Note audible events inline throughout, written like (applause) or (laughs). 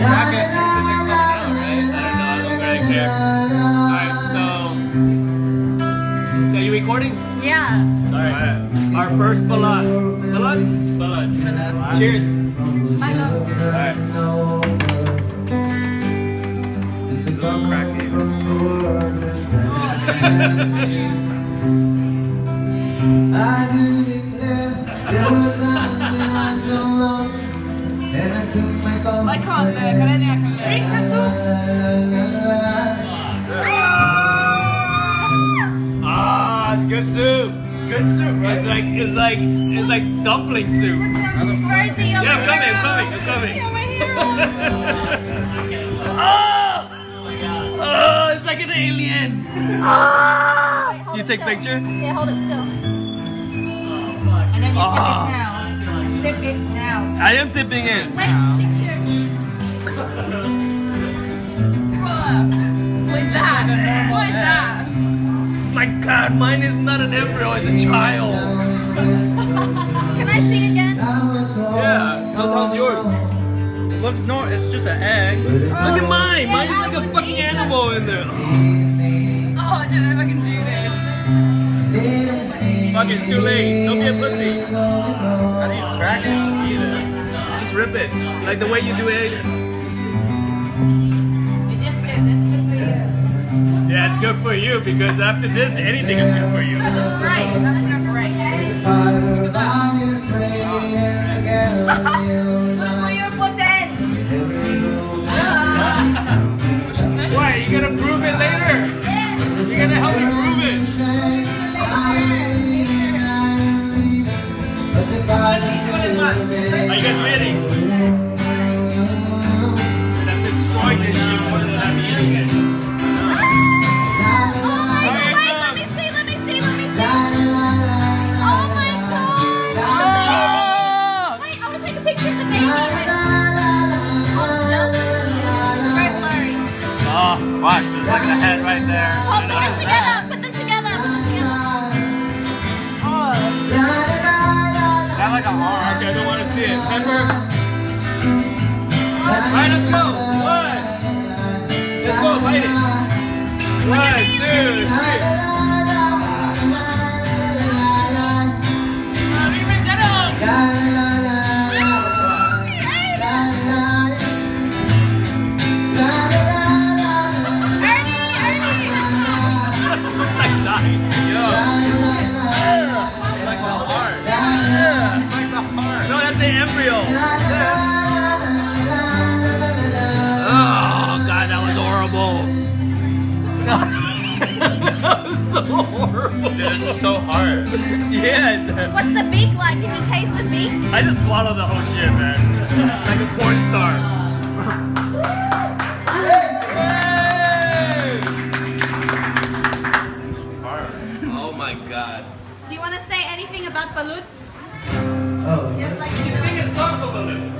Rocket Racers are coming out, right? I don't know. I don't really care. Alright, so. Are you recording? Yeah. Alright. Our first balut. Balut? Balut. Cheers. Alright. Cracky. (laughs) I can't look. I don't think I can look. Drink the soup. Ah, it's good soup. Good soup, right? It's like it's like it's like dumpling soup. Rosie, you're Yeah, I'm coming. I'm coming, You're I'm my hero. coming. (laughs) oh! oh, it's like an alien. Ah! Wait, hold You it take still. picture? Yeah, hold it still. And then you Ah. sip it now. Sip it now. I am sipping it. Wait, picture. What is that? What is that? My God, mine is not an embryo, it's a child. Can I see again? Yeah, how's, how's yours? Looks no, it's just an egg. Look at oh, mine. yeah, Mine's I like a fucking eat that. animal in there. Oh, I don't know if I can do this. Fuck it, it's too late. Don't be a pussy. Rip it. Like the way you do it. You just sip. That's good for you. Yeah, it's good for you because after this, anything is good for you. That's a break. That's enough Are you guys ready? And I'm destroying this shit more than I'm eating it. Oh my Here it god, ah, wait, let me comes. see, let me see, Is that like a arm? Okay, I don't want to see it. Pepper. Alright, let's go. One. Let's go, fight it. One, two, three. I'm dying. (laughs) Yo. That's. Oh, God, that was horrible. (laughs) that was so horrible. It's so hard. Yes. What's the beak like? Did you taste the beak? I just swallowed the whole shit, man. Like a porn star. (laughs) Hard. Oh my god. Do you want to say anything about balut? Just like Can you sing a song for Baloo?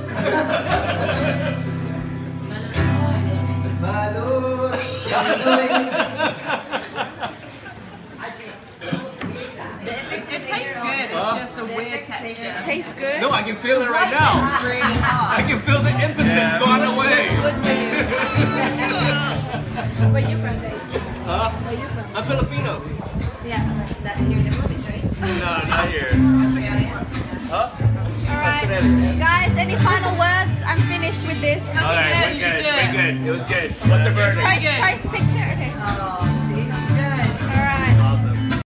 it tastes good. It's just a weird texture. Tastes good. No, I can feel it right now. It's really hard. I can feel the impotence going away. Good you. (laughs) Where you from, Jace? Huh? Where you from? I'm Filipino. Yeah, that's here in the Philippines, right? No, any final words? I'm finished with this. Okay, we're good. We're good. It was good. What's the verdict? Price, price picture. Okay. Oh.